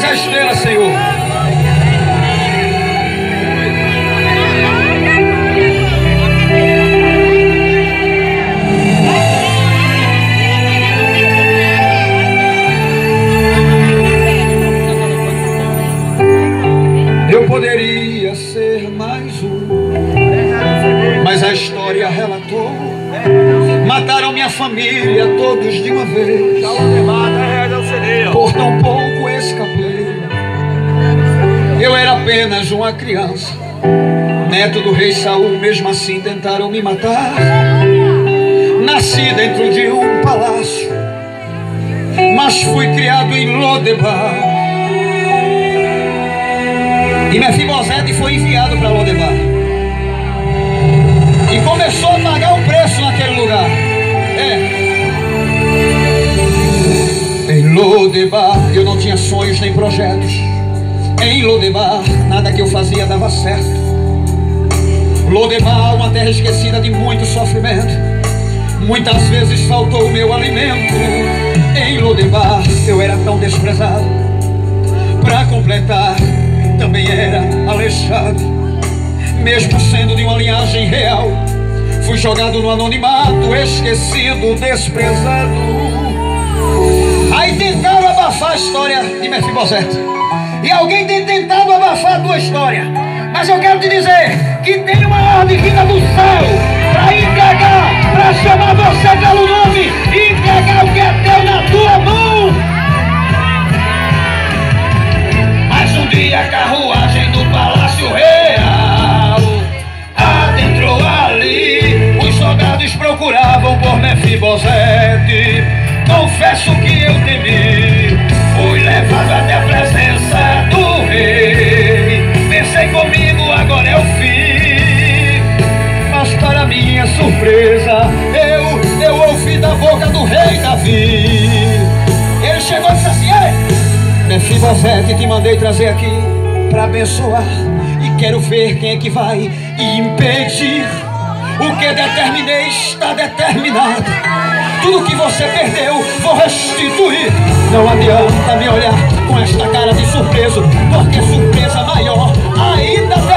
és a estrela, Senhor. Eu poderia ser mais um, mas a história relatou. Mataram minha família todos de uma vez. Apenas uma criança. Neto do rei Saul, mesmo assim tentaram me matar. Nasci dentro de um palácio, mas fui criado em Lodebar. E Mefibosete foi enviado para Lodebar. E começou a pagar um preço naquele lugar. É. Em Lodebar eu não tinha sonhos nem projetos. Em Lodebar nada que eu fazia dava certo. Lodebar, uma terra esquecida de muito sofrimento. Muitas vezes faltou o meu alimento. Em Lodebar eu era tão desprezado. Para completar, também era aleijado. Mesmo sendo de uma linhagem real, fui jogado no anonimato, esquecido, desprezado. Aí tentaram abafar a história de Mefibosete. E alguém tem tentado abafar a tua história. Mas eu quero te dizer que tem uma ordem vinda do céu para entregar, para chamar você pelo nome e entregar o que é teu na tua mão. Mas um dia a carruagem do Palácio Real adentrou ali. Os soldados procuravam por Mefibosete. Confesso que eu temi. Minha surpresa, eu, eu ouvi da boca do rei Davi. Ele chegou e disse assim: Ei, Mefibosete, te mandei trazer aqui para abençoar. E quero ver quem é que vai impedir. O que determinei está determinado. Tudo que você perdeu, vou restituir. Não adianta me olhar com esta cara de surpreso, porque surpresa maior ainda terás.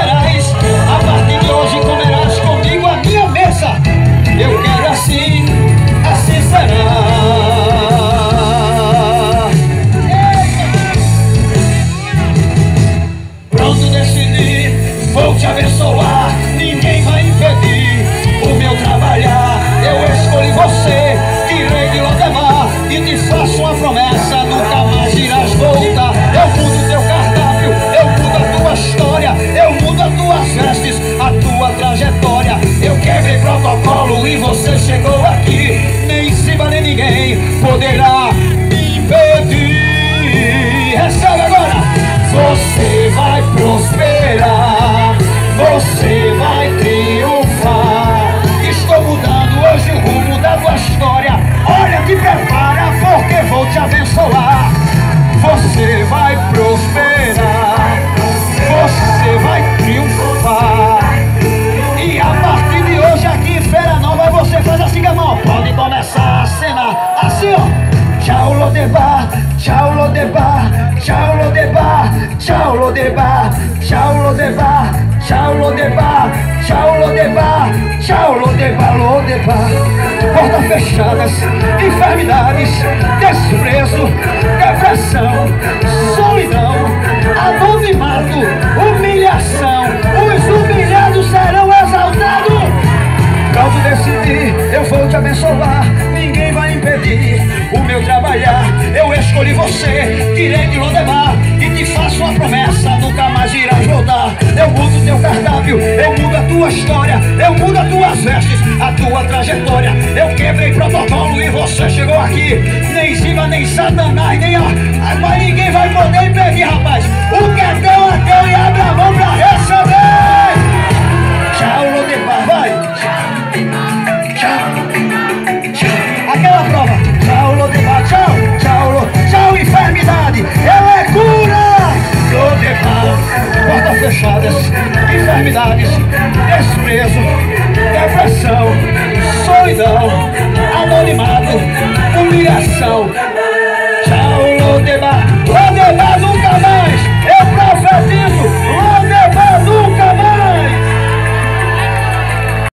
Tchau, Lodebar, tchau, Lodebar, tchau, Lodebar, tchau, Lodebar, Lodebar. Portas fechadas, enfermidades, desprezo, depressão, solidão, anonimato, humilhação. Os humilhados serão exaltados. Pronto, decidi, eu vou te abençoar. Ninguém vai impedir o meu trabalhar. Eu escolhi você, você chegou aqui. Nem Ziba, nem Satanás, nem a. Mas ninguém vai poder impedir, rapaz. O que é teu é teu e abre a mão pra receber. Tchau, Lodebar, vai. Aquela prova. Tchau, Lodebar, tchau, tchau, Lo- tchau, enfermidade. Ela é cura. Lodebar, portas fechadas, enfermidades, desprezo, depressão, solidão, humilhação.